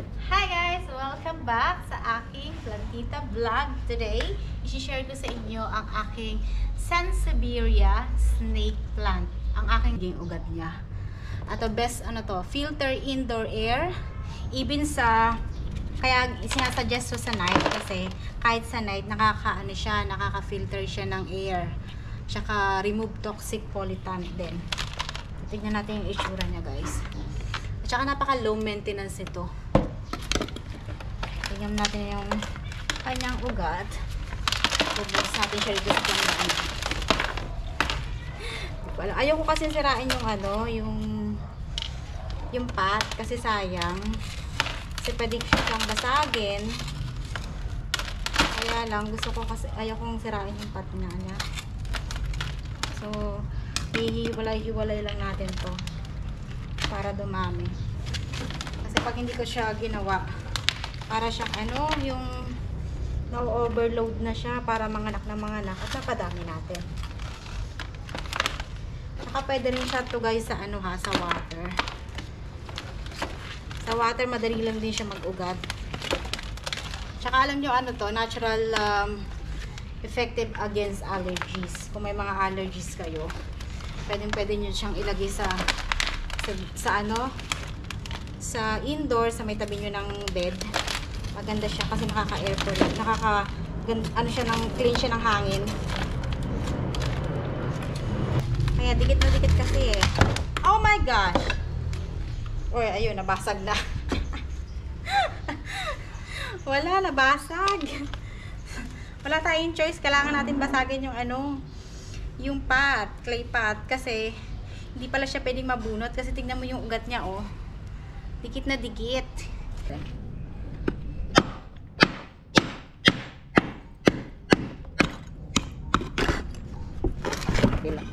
Hi guys! Welcome back sa aking plantita vlog. Today, isi-share ko sa inyo ang aking Sansevieria snake plant. Ang aking ugat niya. At best ano to, filter indoor air. Even sa kaya sinasuggest ko sa night kasi kahit sa night nakakaano siya, nakaka-filter siya ng air. Tsaka remove toxic pollutant din. Tingnan natin yung itsura niya guys. At saka napaka low maintenance ito. Tingnan natin yung kanyang ugat. Bubos natin siya dito sa alam. Ayoko kasi sirain yung ano, yung yung pot kasi sayang. Kasi pwede siyang basagin. Kaya lang, gusto ko kasi, ayokong sirain yung pot niya. niya. So, hihiwalay-hiwalay lang natin to para dumami. Kasi pag hindi ko siya ginawa, para siyang ano, yung na-overload na siya para manganak na manganak at napadami natin. Saka pwede rin siya to guys sa ano ha, sa water. Sa water, madali lang din siya mag-ugat. Tsaka alam nyo ano to, natural um, effective against allergies. Kung may mga allergies kayo, pwedeng pwede nyo siyang ilagay sa, sa, sa ano, sa indoor, sa may tabi nyo ng bed. Maganda siya kasi nakaka-air nakaka, ano siya, ng, clean siya ng hangin. Kaya dikit na dikit kasi eh. Oh my gosh! Uy, ayun, nabasag na. Wala, nabasag. Wala tayong choice. Kailangan natin basagin yung ano, yung pot, clay pot. Kasi, hindi pala siya pwedeng mabunot. Kasi tingnan mo yung ugat niya, oh. Dikit na dikit. Bila.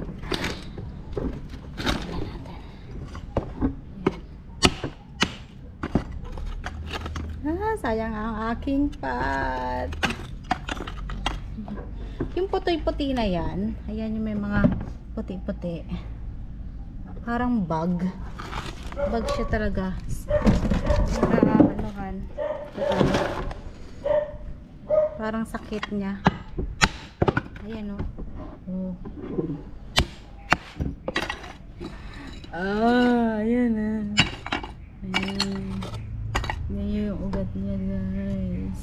Ah, sayang ang aking pot. Yung putoy-puti na yan, ayan yung may mga puti-puti. Parang bug. Bug siya talaga. Kan? Ito. Parang sakit niya. Ayan o. Oh. Ah, ayan ah. Ayan. Yan yung ugat niya, guys.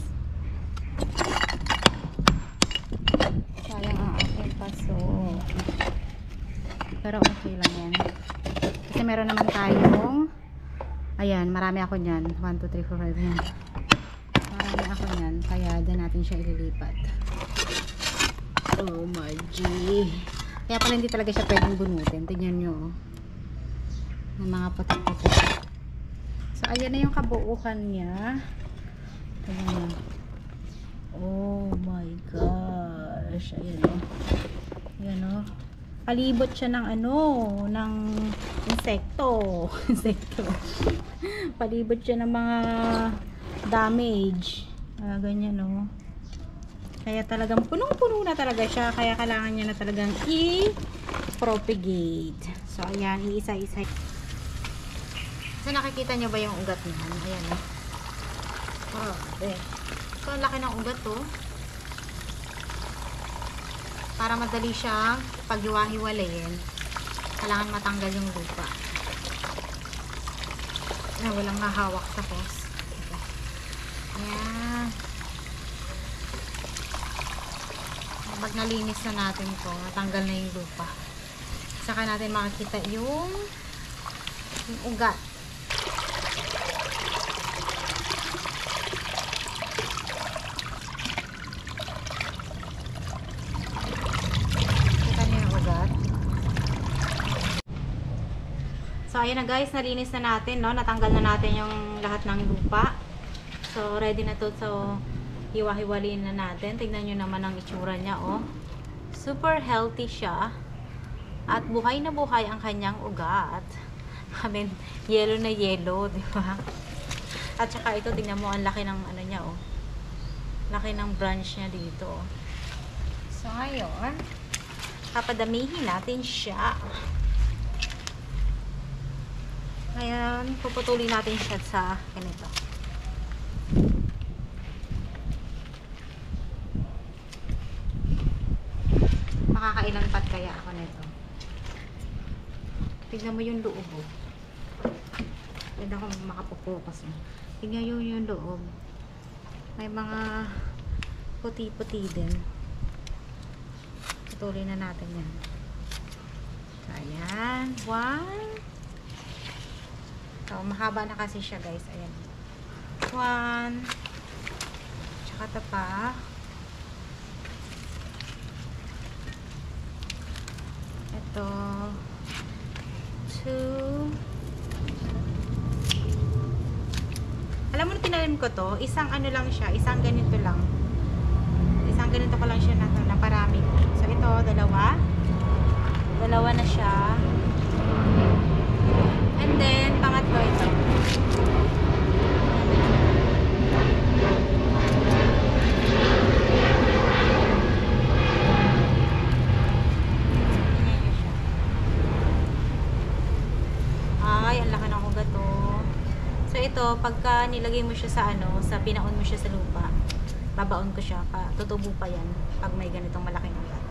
Sayang ang aking paso. Pero okay lang yan. Kasi meron naman tayong ayan, marami ako niyan. 1, 2, 3, 4, 5 yan. Marami ako niyan. Kaya dyan natin siya ililipat. Oh my G. Kaya pala hindi talaga siya pwedeng bunutin. Tignan nyo. oh. Ng mga puti-puti. Ayan na yung kabuuhan niya. Ayan na. Oh my gosh. Ayan o. Ayan o. Palibot siya ng ano, ng insekto. insekto. Palibot siya ng mga damage. Ah, ganyan o. Kaya talagang punong-puno na talaga siya. Kaya kailangan niya na talagang i-propagate. So, ayan. Iisa-isa. So, nakikita nyo ba yung ugat niya? Ayan, eh. So, ang laki ng ugat, oh. Para madali siyang paghiwa-hiwalayin, kailangan matanggal yung lupa. Na walang mahawak sa hose. Ito. Ayan. Pag nalinis na natin to, natanggal na yung lupa. Saka natin makikita yung yung ugat. Kita niyo yung ugat. So, ayan na guys, nalinis na natin, no? Natanggal na natin yung lahat ng lupa. So, ready na to. So, hiwa-hiwalin na natin. Tignan nyo naman ang itsura niya, oh. Super healthy siya. At buhay na buhay ang kanyang ugat. I mean, yellow na yellow, di ba? At saka ito, tingnan mo, ang laki ng ano niya, oh. Laki ng branch niya dito, oh. So, ngayon, papadamihin natin siya. Ngayon, puputulin natin siya sa ganito. Makakailan pat kaya ako nito. Tignan mo yung loob. Oh. Ganda kung makapopokus. Eh. Tignan yung, yung loob. May mga puti-puti din. Putulin na natin yan. So, ayan. One. So, mahaba na kasi siya guys. Ayan. One. Tsaka ito pa. Ito. Two. Alam mo na tinalim ko to, isang ano lang siya, isang ganito lang. Isang ganito ko lang siya na, na parami. So ito, dalawa. Dalawa na siya. And then, pangatlo ito. Ay, ang laki ng ugat to. So ito, pagka nilagay mo siya sa ano, sa pinaon mo siya sa lupa, babaon ko siya, pa, tutubo pa yan pag may ganitong malaking ugat.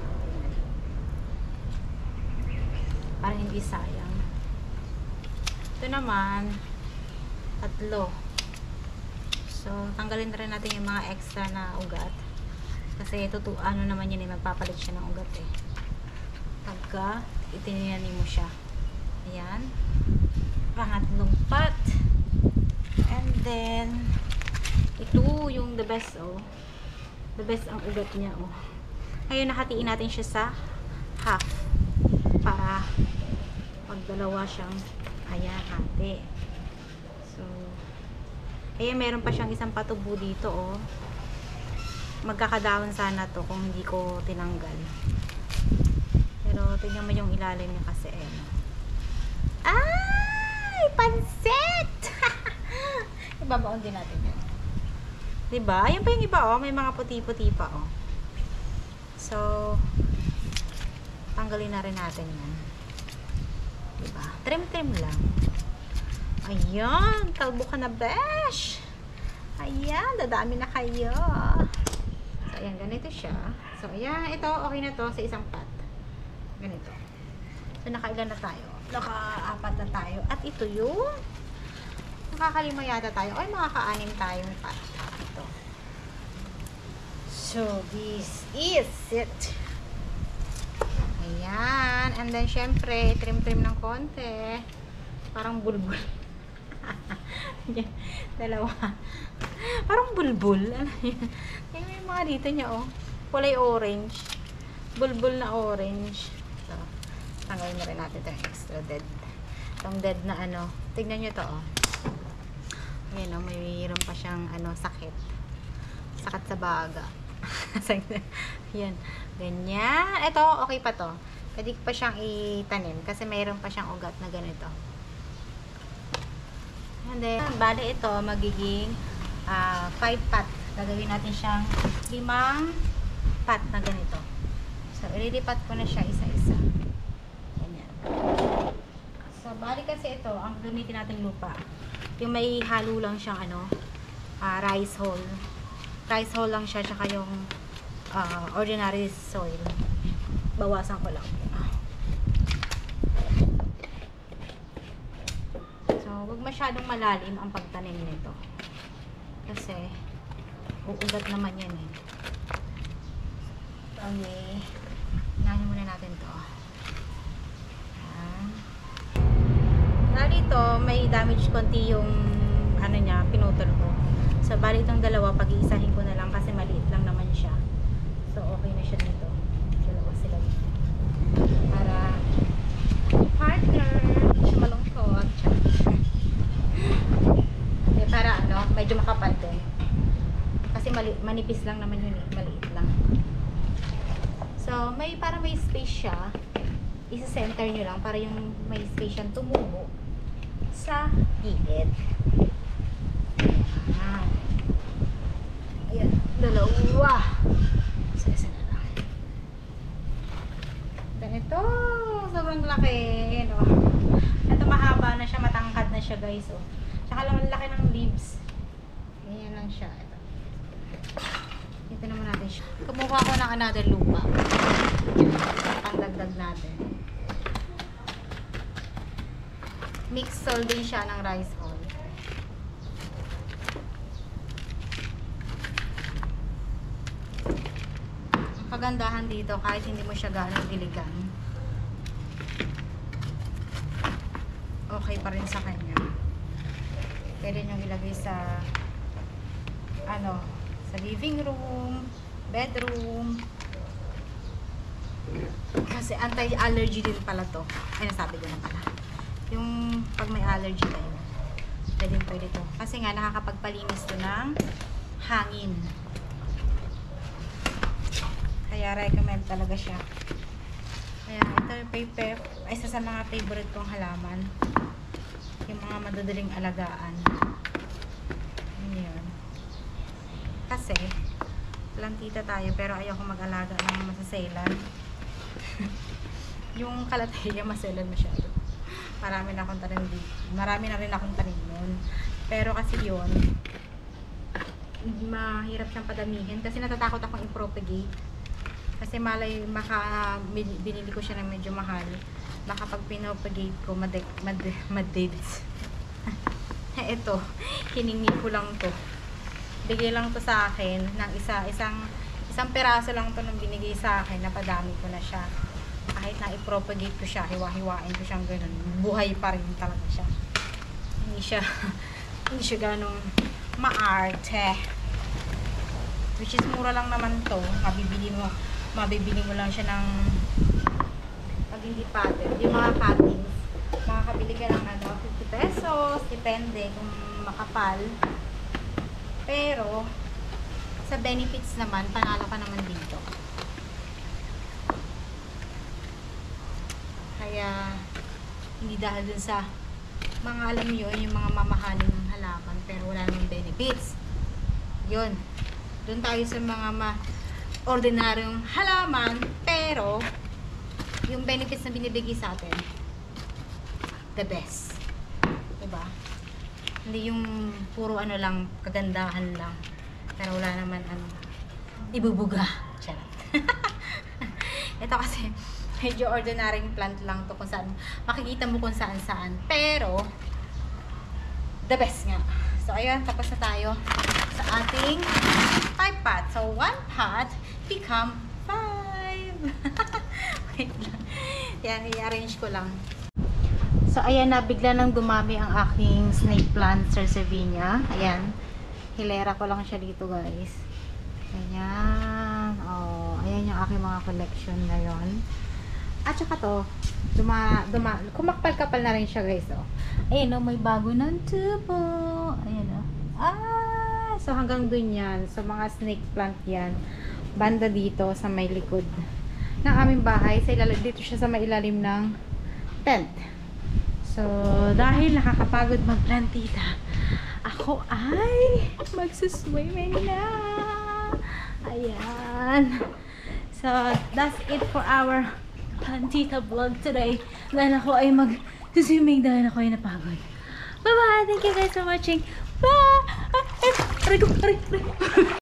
Para hindi sayang. Ito naman, tatlo. So, tanggalin na rin natin yung mga extra na ugat. Kasi tutu ano naman yun eh, magpapalit siya ng ugat eh. Pagka itiniyani mo siya. Ayan. Pangatlong pot. And then, ito yung the best oh. The best ang ugat niya oh. Ngayon nakatiin natin siya sa half. Para pag dalawa siyang ayan, hati. So, ayan meron pa siyang isang patubo dito oh. Magkakadahon sana to kung hindi ko tinanggal. Pero tingnan mo yung ilalim niya kasi eh. Ay! Pansit! Ibabaon din natin yan. Diba? Ayan pa yung iba, oh. May mga puti-puti pa, oh. So, tanggalin na rin natin yan. Diba? Trim-trim lang. Ayan! Kalbo ka na, besh! Ayan! Dadami na kayo. So, ayan. Ganito siya. So, ayan. Ito, okay na to sa isang pot. Ganito. So, nakailan na tayo? Naka-apat na tayo. At ito yung nakakalima yata tayo. Ay, makaka-anim tayong pat. Ito. So, this is it. Ayan. And then, syempre, trim-trim ng konti. Parang bulbul. Dalawa. Parang bulbul. Ano yan? Yan yung mga dito niya, oh. Kulay orange. Bulbul na orange. So, tanggalin na rin natin ito extra dead. Itong dead na ano. Tignan nyo to, oh. Ayan, oh. Mayroon pa siyang, ano, sakit. Sakit sa baga. Yan. Ganyan. Ito, okay pa to. Pwede pa siyang itanim kasi mayroon pa siyang ugat na ganito. And then, bale ito, magiging 5 pot. Gagawin natin siyang limang pot na ganito. So, ililipat ko na siya isa-isa. Ganyan. So, bali kasi ito, ang gamitin natin lupa. Yung may halo lang siyang ano, ah, rice hull. Rice hull lang siya, tsaka yung ah, ordinary soil. Bawasan ko lang. So, wag masyadong malalim ang pagtanim nito. Kasi, uugat naman yan eh. Okay. Nanin muna natin to. Ayan. Lalo ito, may damage konti yung ano niya, pinutol ko. So, bali itong dalawa, pag-iisahin ko na lang kasi maliit lang naman siya. Siya dito. Dalawa sila dito. Para partner, siya malungkot. Eh, para ano, medyo makapal din. Kasi mali manipis lang naman yun eh. Maliit lang. So, may para may space siya. Isa-center nyo lang para yung may space siyang tumubo sa gilid. Ayan. Ayan. Dalawa. So, isa na lang. Then ito, sobrang laki. Ayan, oh. Ito mahaba na siya, matangkad na siya guys. Oh. Tsaka lang laki ng leaves. Ganyan lang siya. Ito. Ito naman natin siya. Kumuha ko ng another lupa. natin. Mixed oil din siya ng rice oil. Ang kagandahan dito, kahit hindi mo siya gano'ng diligan, okay pa rin sa kanya. Pwede nyo ilagay sa ano, sa living room, bedroom. Kasi anti-allergy din pala to. Ay, nasabi ko na pala. Yung pag may allergy kayo, pwede pwede to. Kasi nga, nakakapagpalinis to ng hangin. Kaya recommend talaga siya. Kaya ito yung paper, isa sa mga favorite kong halaman. Yung mga madadaling alagaan. Yun. Kasi, plantita tayo pero ayoko mag-alaga ng masaselan. yung kalateya maselan masyado. Marami na akong tanim dito. Marami na rin akong tanim nun. Pero kasi yun, mahirap siyang padamihin kasi natatakot akong i-propagate. Kasi malay, maka, bin- binili ko siya ng medyo mahal. Baka pag pinopagate ko, madek, mad, madeds. Ito, hiningi ko lang to. Bigay lang to sa akin ng isa, isang, isang peraso lang to nung binigay sa akin, napadami ko na siya. Kahit na i-propagate ko siya, hiwa-hiwain ko siyang ganun, buhay pa rin talaga siya. Hindi siya, hindi siya ganong maarte. Which is mura lang naman to. Mabibili mo, mabibili mo lang siya ng pag hindi pattern. Yung mga cuttings, makakabili ka ng ano, 50 pesos, depende kung makapal. Pero, sa benefits naman, panalo ka naman dito. Kaya, hindi dahil dun sa mga alam nyo, yung mga mamahaling halaman, pero wala namang benefits. Yun. Doon tayo sa mga ma ordinaryong halaman, pero yung benefits na binibigay sa atin, the best. Diba? Hindi yung puro ano lang, kagandahan lang. Pero wala naman ano, ibubuga. Charot. Ito kasi, medyo ordinaryong plant lang to kung saan, makikita mo kung saan saan. Pero, the best nga. So, ayun, tapos na tayo sa ating five pot. So, one pot become five. Wait lang. Yan, i-arrange ko lang. So, ayan na, bigla nang dumami ang aking snake plant, Cercevinia. Ayan. Hilera ko lang siya dito, guys. Ayan. Oh, ayan yung aking mga collection ngayon. At saka to, duma, duma, kumakpal-kapal na rin siya, guys, oh. Ayan, oh, may bago ng tubo. Ayan, oh. Ah, so hanggang dun yan. So, mga snake plant yan. Banda dito sa may likod ng aming bahay. Sa ilalim, dito siya sa may ilalim ng tent. So, dahil nakakapagod magplantita, ako ay magsuswimming na. Ayan. So, that's it for our plantita vlog today. Dahil ako ay mag-swimming dahil ako ay napagod. Bye-bye! Thank you guys for watching. Bye! Ah, eh, aray ko, aray, aray.